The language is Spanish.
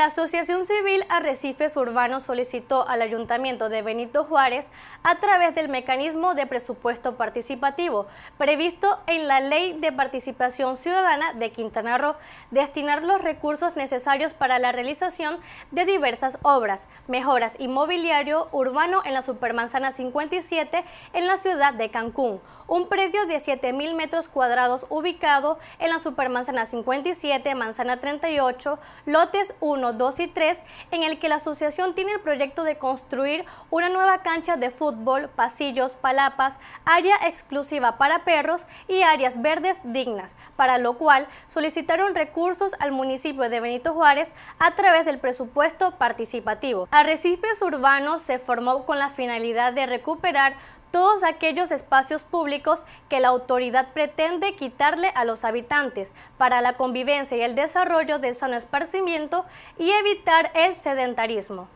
La Asociación Civil Arrecifes Urbanos solicitó al Ayuntamiento de Benito Juárez, a través del mecanismo de presupuesto participativo previsto en la Ley de Participación Ciudadana de Quintana Roo, destinar los recursos necesarios para la realización de diversas obras, mejoras inmobiliario urbano en la Supermanzana 57 en la ciudad de Cancún, un predio de 7.000 metros cuadrados ubicado en la Supermanzana 57, Manzana 38, lotes 1, 2 y 3, en el que la asociación tiene el proyecto de construir una nueva cancha de fútbol, pasillos, palapas, área exclusiva para perros y áreas verdes dignas, para lo cual solicitaron recursos al municipio de Benito Juárez a través del presupuesto participativo. Arrecifes Urbanos se formó con la finalidad de recuperar todos aquellos espacios públicos que la autoridad pretende quitarle a los habitantes para la convivencia y el desarrollo del sano esparcimiento y evitar el sedentarismo.